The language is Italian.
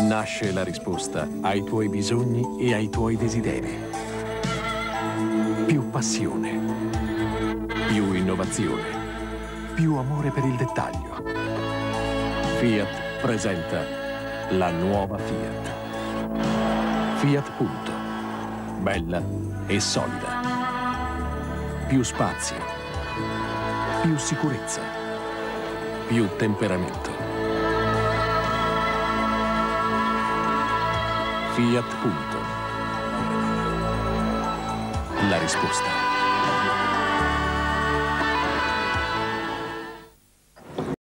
Nasce la risposta ai tuoi bisogni e ai tuoi desideri. Più passione, più innovazione, più amore per il dettaglio. Fiat presenta la nuova Fiat. Fiat Punto. Bella e solida. Più spazio. Più sicurezza. Più temperamento. Fiat Punto. La risposta.